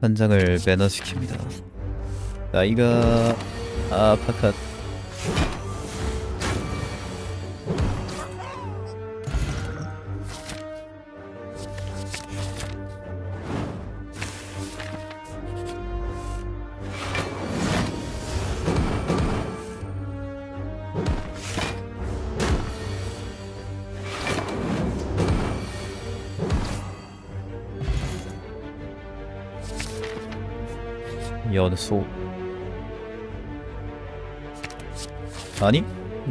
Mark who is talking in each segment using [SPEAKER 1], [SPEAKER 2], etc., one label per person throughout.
[SPEAKER 1] 한 장을 매너시킵니다. 나이가 아파컷 아니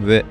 [SPEAKER 1] 왜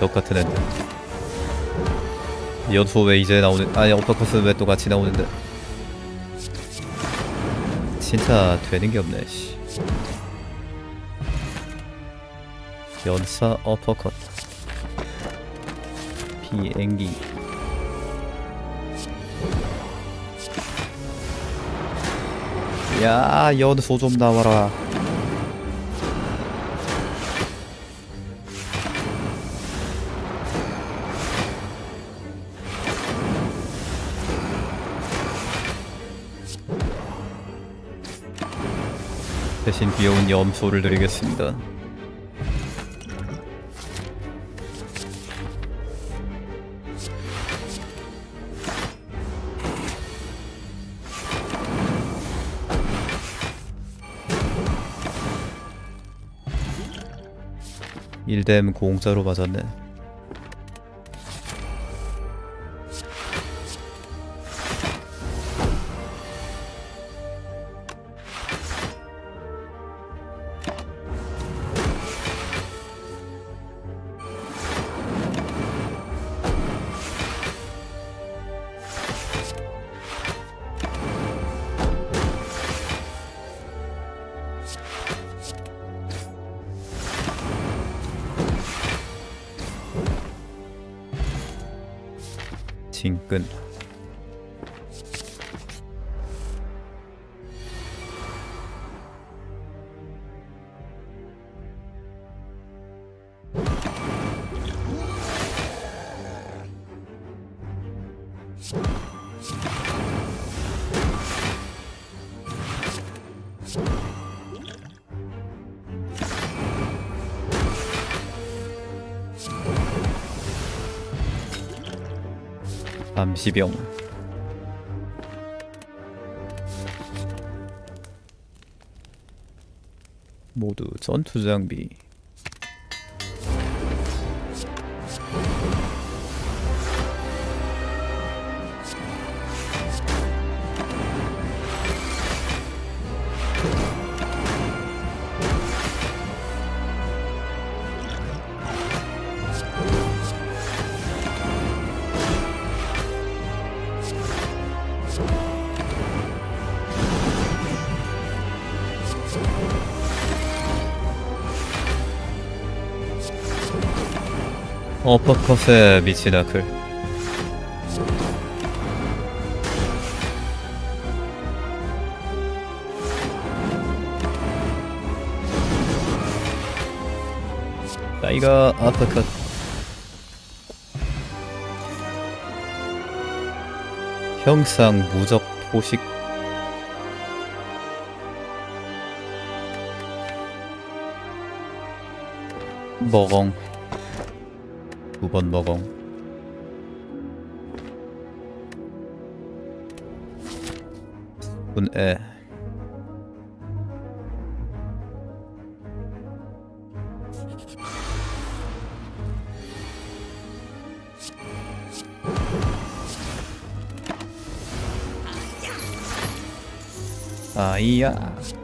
[SPEAKER 1] 똑같은 애들. 연소 왜 이제 나오는 아니 어퍼컷은 왜 또 같이 나오는데. 진짜 되는 게 없네 씨. 연사 어퍼컷. 비행기. 야 연소 좀 나와라 대신 귀여운 염소를 드리겠습니다. 일뎀 공짜로 맞았네 心更疼 암시병 모두 전투 장비 어퍼컷의 미치나클 나이가 아퍼컷. 형상 무적 포식. 먹엉. 두 번 먹엉 분에. 아이야.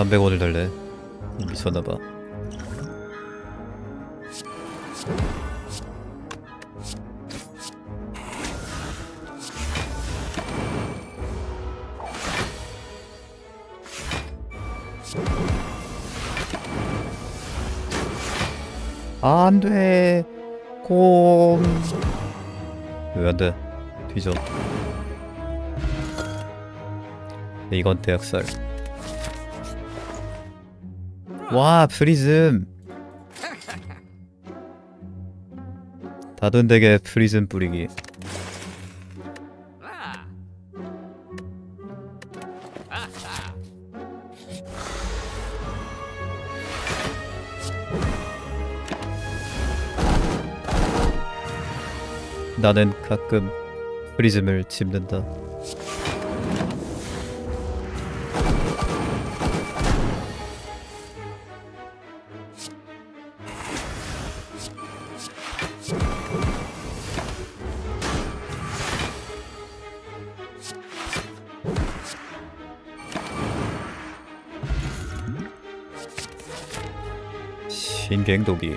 [SPEAKER 1] 삼백 원을 달래. 미쳤나봐. 안 돼. 곰. 왜 안 돼? 뒤져. 이건 대학살. 와 프리즘. 다든덱에 프리즘 뿌리기. 나는 가끔 프리즘을 집는다. 신갱도기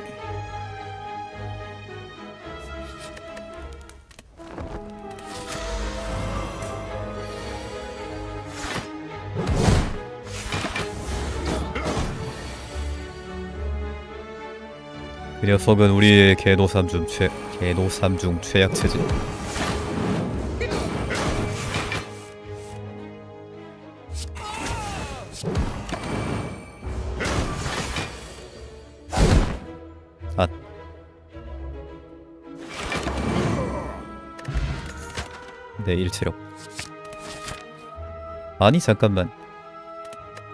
[SPEAKER 1] 그 녀석은 우리의 개노삼 중 최, 개노삼 중 최약체지 내 일체력. 아니 잠깐만.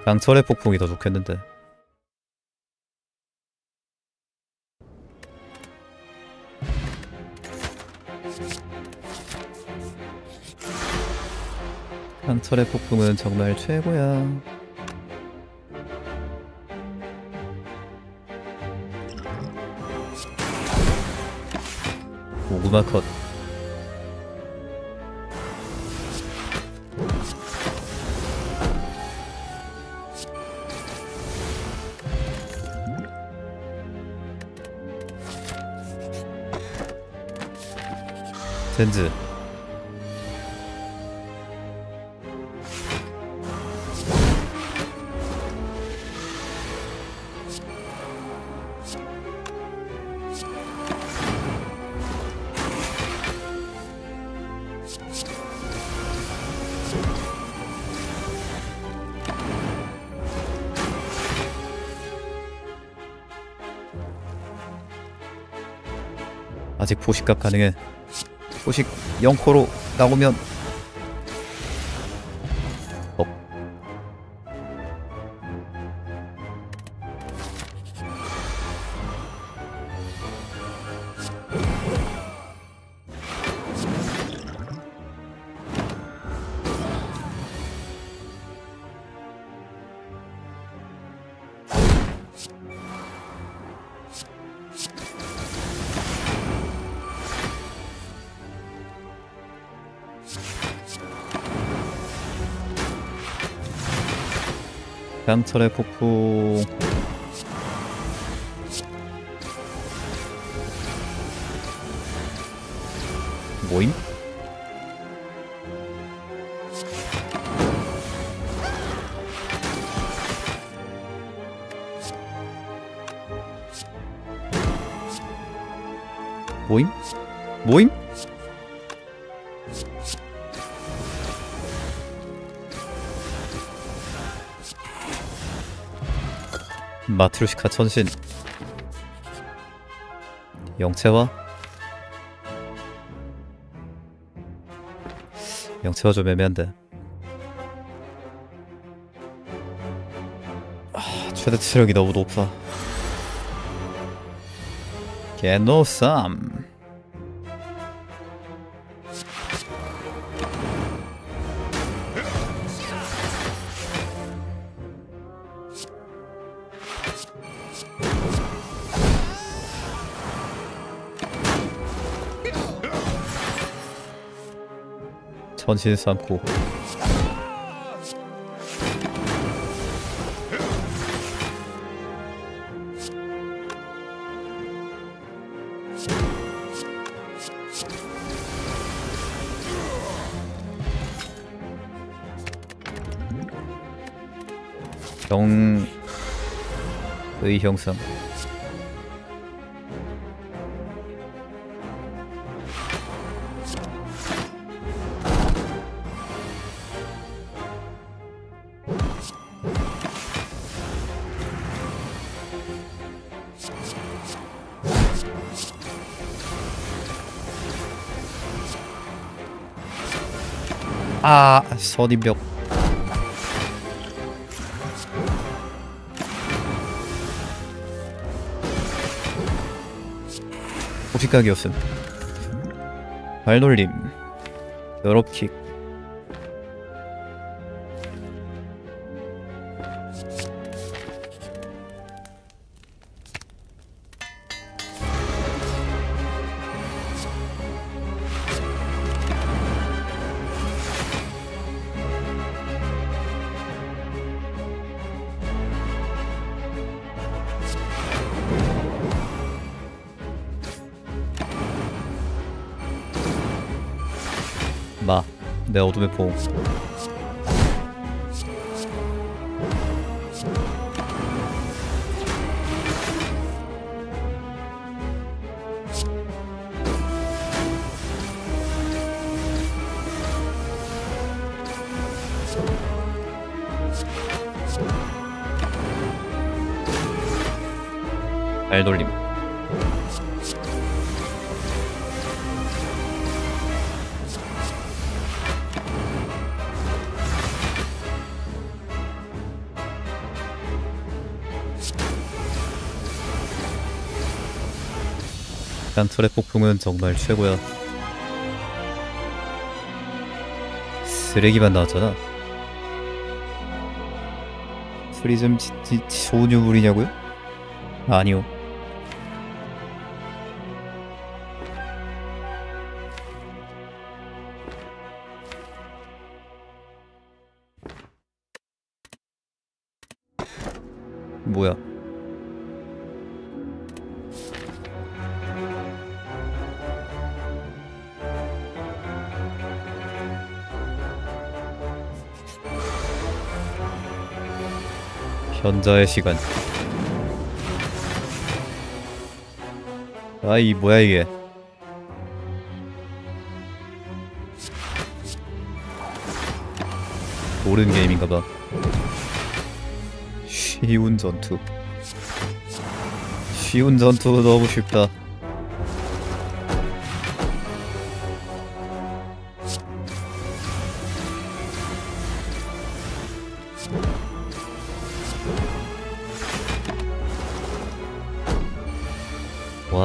[SPEAKER 1] 강철의 폭풍이 더 좋겠는데. 강철의 폭풍은 정말 최고야. 고구마 컷 젠즈 아직 포식값 가능해 포식 0코로 나오면 강철의 폭풍 모임? 모임? 모임? 마트루시카 천신. 영채화? 영채화 좀 애매한데. 아, 최대 체력이 너무 높아. 개노쌈 전신 삼고 경의 형상 선임벽 호식각이었음. 발놀림. 여럽킥 내 어둠의 포옹. 간털의 폭풍은 정말 최고야. 쓰레기만 나왔잖아. 프리즘 지, 지, 좋은 유물이냐고요? 아니요. 뭐야? 현자의 시간. 아이 뭐야 이게? 모르는 게임인가봐. 쉬운 전투. 쉬운 전투 너무 쉽다.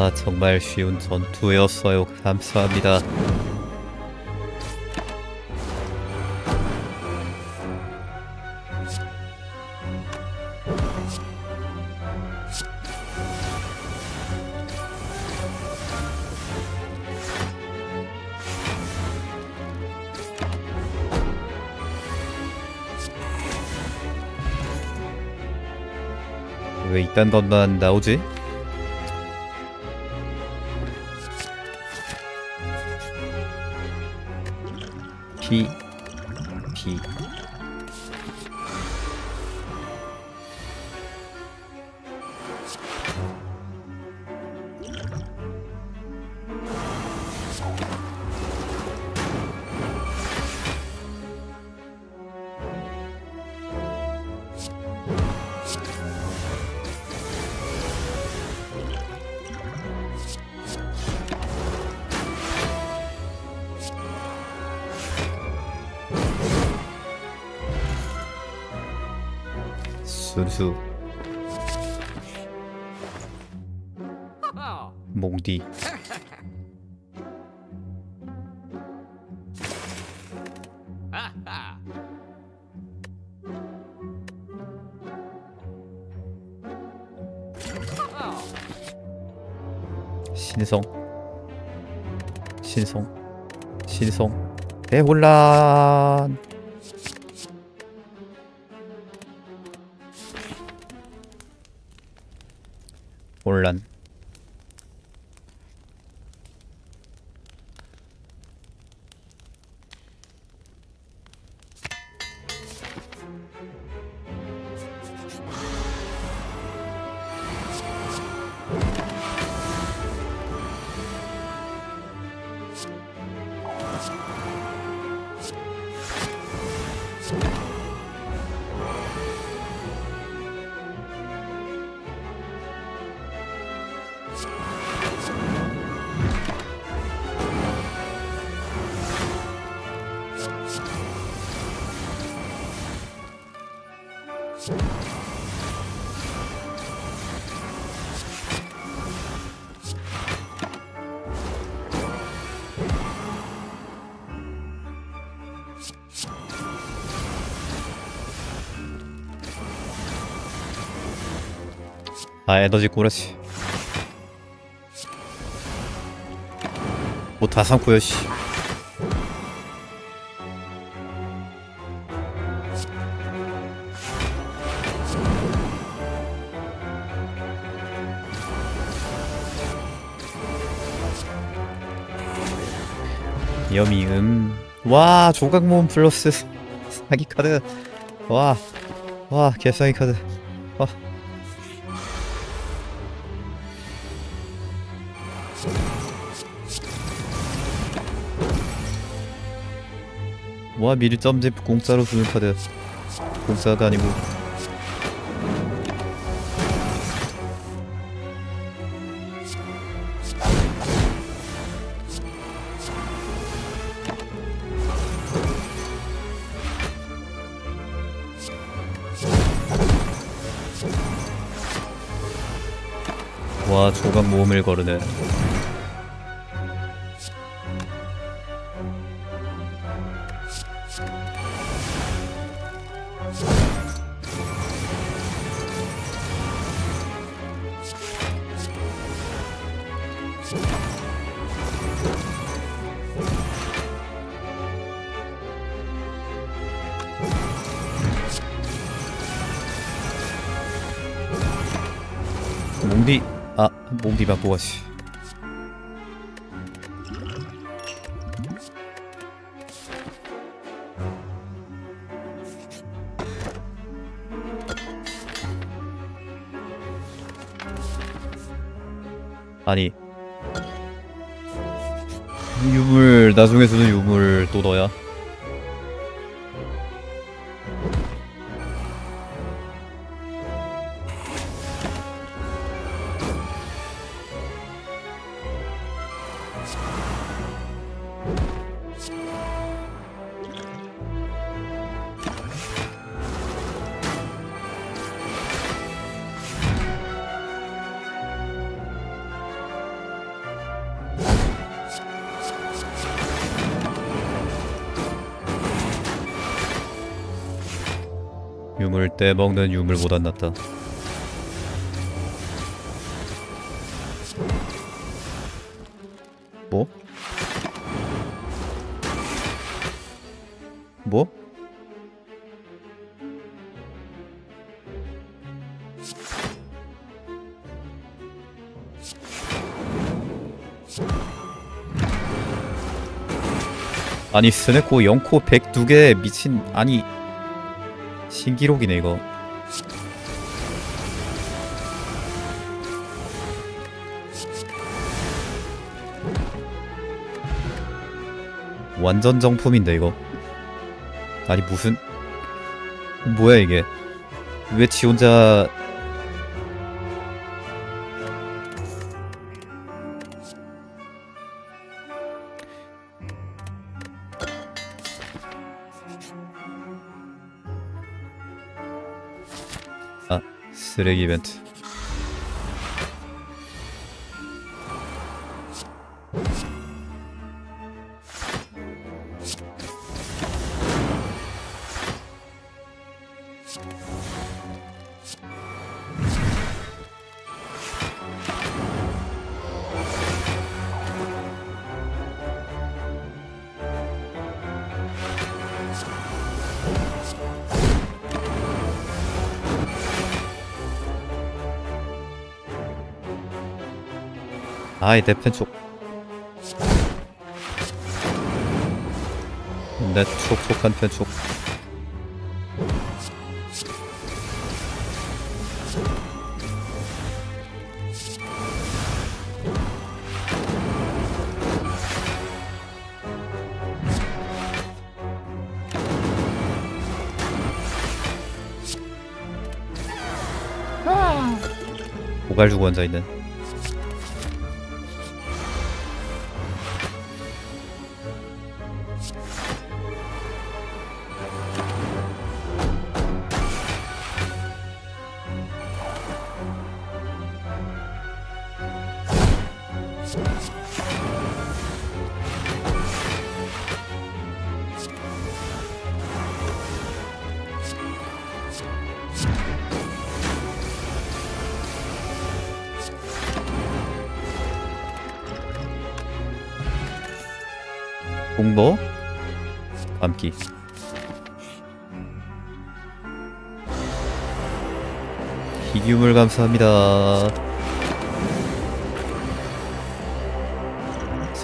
[SPEAKER 1] 와 정말 쉬운 전투였어요. 감사합니다. 왜 이딴 것만 나오지? 踢，踢。 신성. 신성. 신성. 대혼란. 혼란 아 에너지 꾸러지. 뭐 다 삼고요 씨. 여미 음 와 조각 모음 플러스 사기 카드. 와와 개사기 카드. 와 와 미리 점집 공짜로 주는 카드 공짜가 아니고. 와 조각 모음을 거르네 디 바꾸고 씨 아니 유물 나중에 주는 유물 또 너야? 떼먹는 유물보단 낫다 뭐? 뭐? 아니 스네코 0코 102개 미친 아니 신기록이네 이거. 완전 정품인데 이거. 아니 무슨 뭐야 이게? 왜 지 혼자 쓰 아이 내 펜쪽. 내 촉촉한 펜쪽. 고갈 주고 앉아있는 공보 감기. 희귀물 감사합니다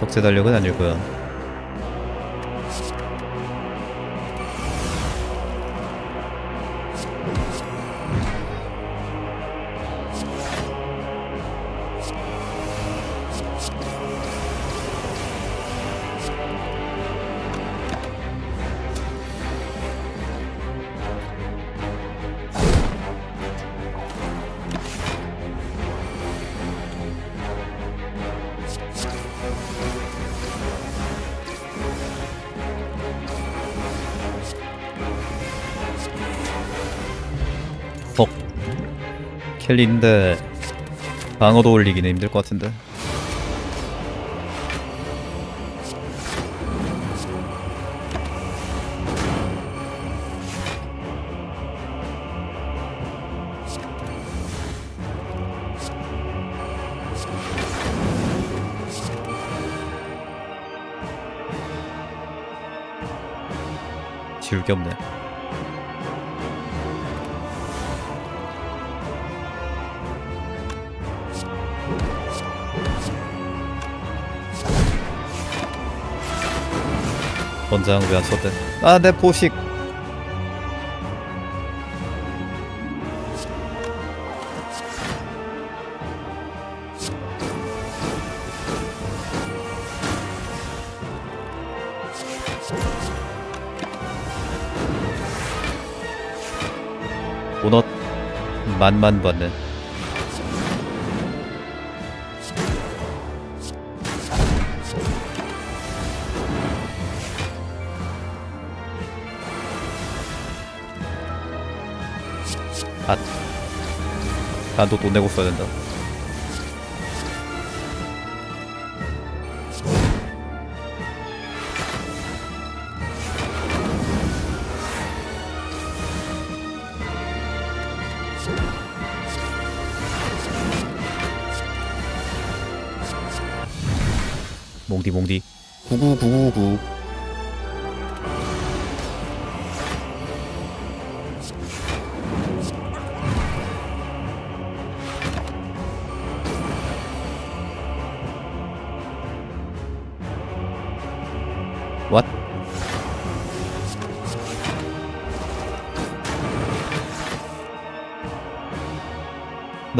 [SPEAKER 1] 석재 달력은 거야 켈리인데 방어도 올리기는 힘들 것 같은데. 지울 게 없네 원장 왜안 썼대? 아, 내 보식. 오넛 만만 받네. 나도 돈 내고 써야 된다.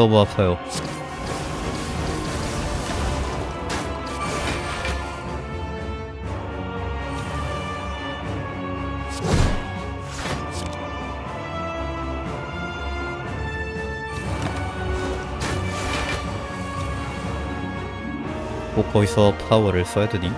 [SPEAKER 1] 너무 아파요. 꼭 거기서 파워를 써야 되니?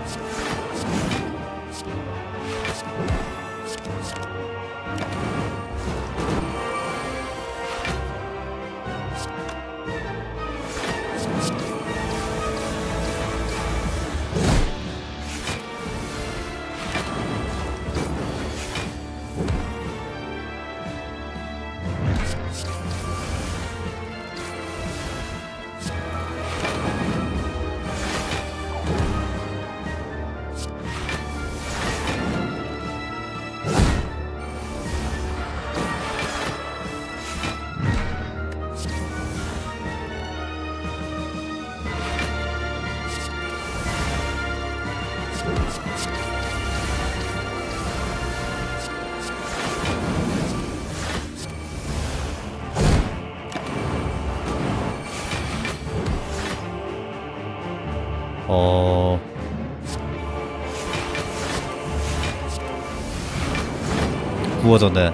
[SPEAKER 1] 구워졌네.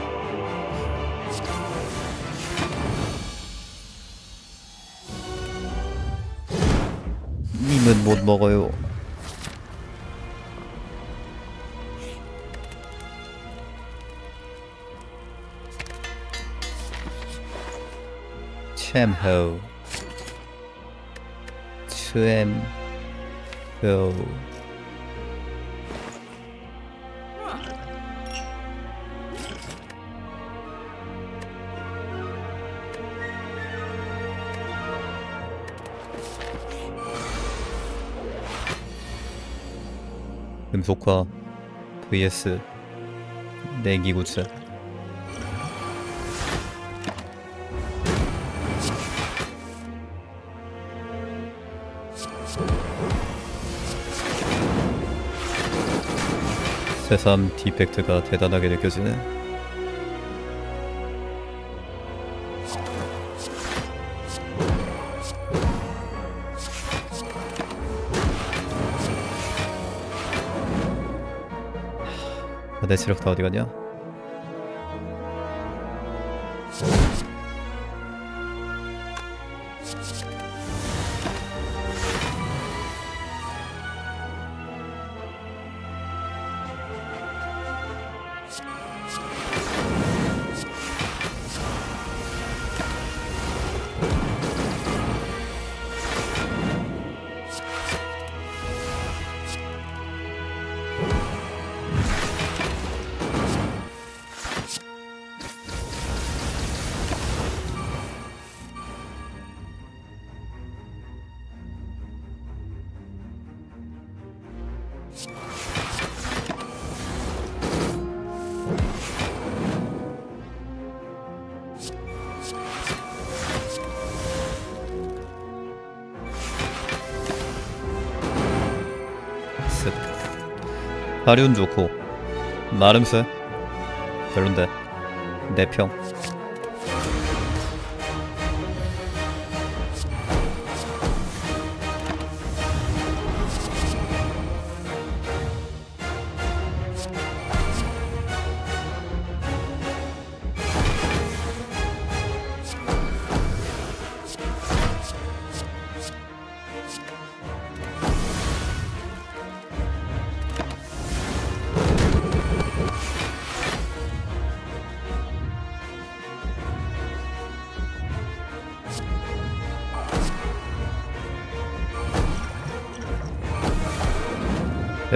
[SPEAKER 1] 님은 못 먹어요. 챔호 챔호 금속화 vs 내기구체 새삼 디펙트가 대단하게 느껴지네 아, 내 체력 다 어디 갔냐? 발윤 좋고. 나름새? 별론데. 내평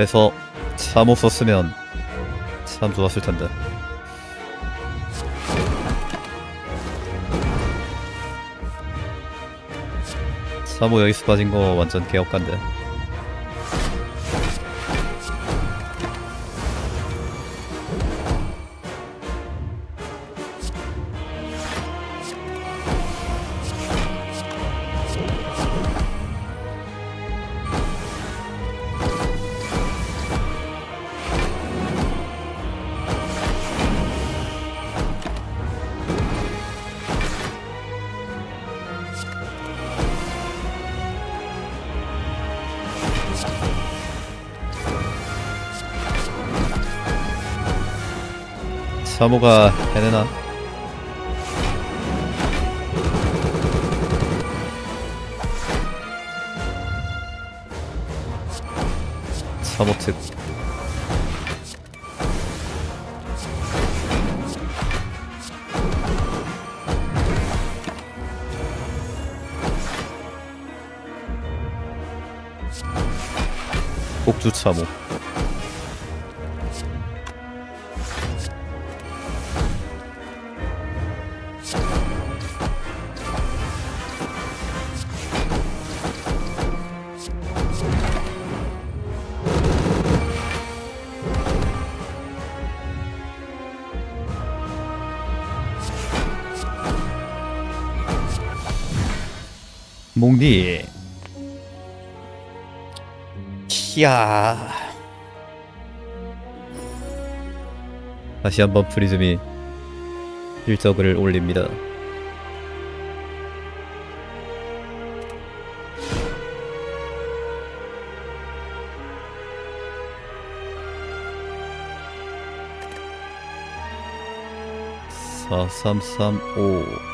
[SPEAKER 1] 그래서 잠옷 썼으면 참 좋았을 텐데. 사모 여기서 빠진 거 완전 개업간데 사모가 해내나? 사모 특 복주 참호 몽디. 이야. 다시 한번 프리즘이 일적을 올립니다. 4335